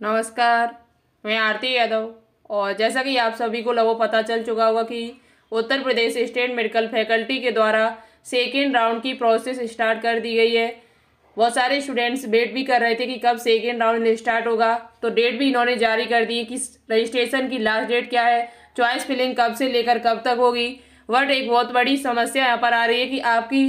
नमस्कार, मैं आरती यादव। और जैसा कि आप सभी को लगभग पता चल चुका होगा कि Uttar Pradesh state medical faculty के द्वारा सेकेंड राउंड की प्रोसेस स्टार्ट कर दी गई है। बहुत सारे स्टूडेंट्स वेट भी कर रहे थे कि कब सेकेंड राउंड स्टार्ट होगा। तो डेट भी इन्होंने जारी कर दी कि रजिस्ट्रेशन की लास्ट डेट क्या है चॉइस फिलिंग कब से लेकर कब तक होगी। बट एक बहुत बड़ी समस्या यहाँ पर आ रही है कि आपकी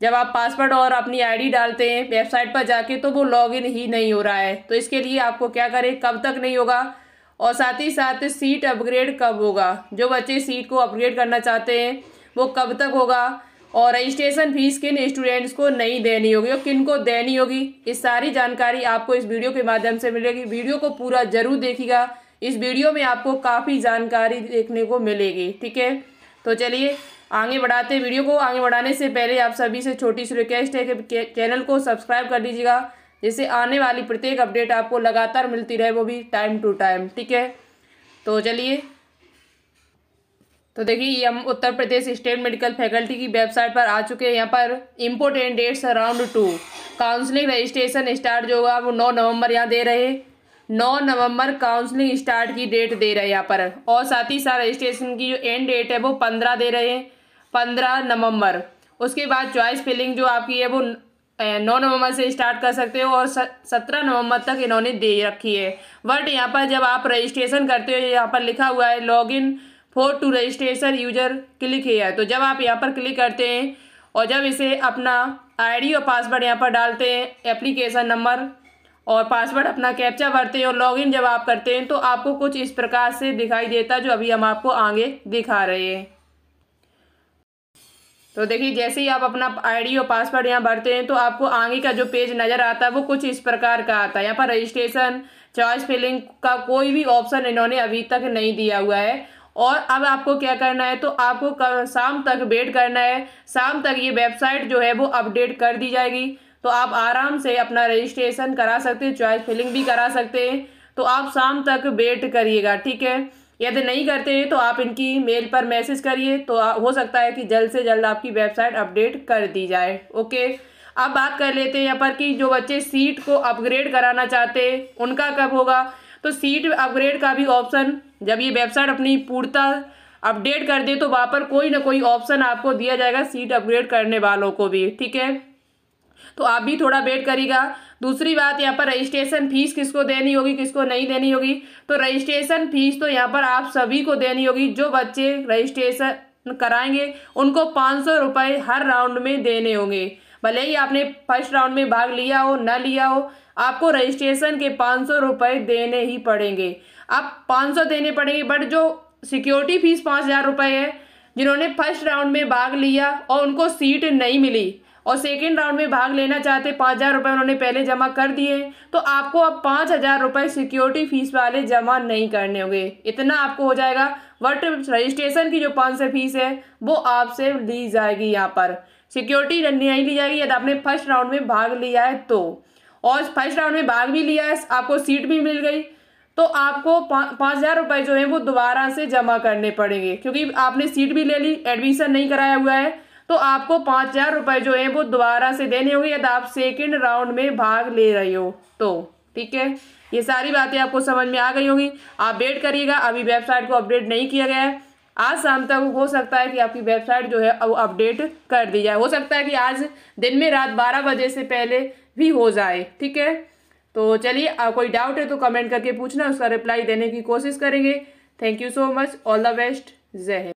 जब आप पासवर्ड और अपनी आईडी डालते हैं वेबसाइट पर जाके तो वो लॉगिन ही नहीं हो रहा है। तो इसके लिए आपको क्या करें? कब तक नहीं होगा? और साथ ही साथ सीट अपग्रेड कब होगा? जो बच्चे सीट को अपग्रेड करना चाहते हैं, वो कब तक होगा? और रजिस्ट्रेशन फ़ीस किन स्टूडेंट्स को नहीं देनी होगी और किन को देनी होगी? इस सारी जानकारी आपको इस वीडियो के माध्यम से मिलेगी। वीडियो को पूरा ज़रूर देखिएगा। इस वीडियो में आपको काफ़ी जानकारी देखने को मिलेगी, ठीक है? तो चलिए आगे बढ़ाते वीडियो को। आगे बढ़ाने से पहले आप सभी से छोटी सी रिक्वेस्ट है कि चैनल को सब्सक्राइब कर लीजिएगा जिससे आने वाली प्रत्येक अपडेट आपको लगातार मिलती रहे, वो भी टाइम टू टाइम ठीक है? तो चलिए। तो देखिए हम Uttar Pradesh state medical faculty की वेबसाइट पर आ चुके हैं। यहाँ पर important dates round two counselling registration start जो होगा, वो नौ नवंबर यहाँ दे रहे नौ नवंबर काउंसलिंग स्टार्ट की डेट दे रहे हैं यहाँ पर। और साथ ही साथ रजिस्ट्रेशन की जो एंड डेट है, वो पंद्रह दे रहे हैं। पंद्रह नवंबर। उसके बाद चॉइस फिलिंग जो आपकी है वो नौ नवंबर से स्टार्ट कर सकते हो और सत्रह नवंबर तक इन्होंने दे रखी है। बट यहाँ पर जब आप रजिस्ट्रेशन करते हो, यहाँ पर लिखा हुआ है log in for two registration user click है तो जब आप यहाँ पर क्लिक करते हैं और जब इसे अपना आईडी और पासवर्ड यहाँ पर डालते हैं एप्लीकेशन नंबर और पासवर्ड अपना कैप्चा भरते हैं और लॉगिन जब आप करते हैं तो आपको कुछ इस प्रकार से दिखाई देता जो अभी हम आपको आगे दिखा रहे हैं। तो देखिए, जैसे ही आप अपना आईडी और पासवर्ड यहाँ भरते हैं तो आपको आगे का जो पेज नज़र आता है, वो कुछ इस प्रकार का आता है। यहाँ पर रजिस्ट्रेशन चॉइस फिलिंग का कोई भी ऑप्शन इन्होंने अभी तक नहीं दिया हुआ है। और अब आपको क्या करना है तो आपको शाम तक वेट करना है। शाम तक ये वेबसाइट जो है, वो अपडेट कर दी जाएगी। तो आप आराम से अपना रजिस्ट्रेशन करा सकते हैं चॉइस फिलिंग भी करा सकते हैं। तो आप शाम तक वेट करिएगा, ठीक है? यदि नहीं करते हैं तो आप इनकी मेल पर मैसेज करिए तो हो सकता है कि जल्द से जल्द आपकी वेबसाइट अपडेट कर दी जाए। ओके? अब बात कर लेते हैं यहाँ पर कि जो बच्चे सीट को अपग्रेड कराना चाहते हैं, उनका कब होगा? तो सीट अपग्रेड का भी ऑप्शन, जब ये वेबसाइट अपनी पूर्णता अपडेट कर दे तो वहाँ पर कोई ना कोई ऑप्शन आपको दिया जाएगा सीट अपग्रेड करने वालों को भी। ठीक है? तो आप भी थोड़ा वेट करिएगा। दूसरी बात, यहाँ पर रजिस्ट्रेशन फ़ीस किसको देनी होगी, किसको नहीं देनी होगी? तो रजिस्ट्रेशन फ़ीस तो यहाँ पर आप सभी को देनी होगी, जो बच्चे रजिस्ट्रेशन कराएँगे, उनको पाँच सौ रुपये हर राउंड में देने होंगे। भले ही आपने फ़र्स्ट राउंड में भाग लिया हो, न लिया हो, आपको रजिस्ट्रेशन के पाँच सौ रुपये देने ही पड़ेंगे। आप पाँच सौ देने पड़ेंगे बट जो सिक्योरिटी फ़ीस पाँच हज़ार रुपये है, जिन्होंने फ़र्स्ट राउंड में भाग लिया और उनको सीट नहीं मिली और सेकेंड राउंड में भाग लेना चाहते, पाँच हज़ार रुपये उन्होंने पहले जमा कर दिए। तो आपको अब पाँच हज़ार रुपये सिक्योरिटी फ़ीस वाले जमा नहीं करने होंगे। इतना आपको हो जाएगा। बट रजिस्ट्रेशन की जो पाँच सौ फ़ीस है, वो आपसे ली जाएगी यहाँ पर। सिक्योरिटी नहीं ली जाएगी, यदि आपने फ़र्स्ट राउंड में भाग लिया है तो। और फ़र्स्ट राउंड में भाग भी लिया है, आपको सीट भी मिल गई। तो आपको पाँच हज़ार रुपये जो है वो दोबारा से जमा करने पड़ेंगे। क्योंकि आपने सीट भी ले ली एडमिशन नहीं कराया हुआ है। तो आपको पाँच हज़ार रुपये जो है वो दोबारा से देने होंगे यदि आप सेकेंड राउंड में भाग ले रहे हो। तो ठीक है? ये सारी बातें आपको समझ में आ गई होंगी। आप वेट करिएगा। अभी वेबसाइट को अपडेट नहीं किया गया है। आज शाम तक हो सकता है कि आपकी वेबसाइट जो है, वो अपडेट कर दी जाए। हो सकता है कि आज दिन में रात बारह बजे से पहले भी हो जाए, ठीक है? तो चलिए कोई डाउट है तो कमेंट करके पूछना। उसका रिप्लाई देने की कोशिश करेंगे। Thank you so much all the best जय हिंद